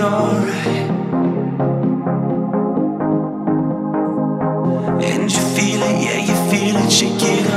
alright. And you feel it, yeah, you feel it, shake it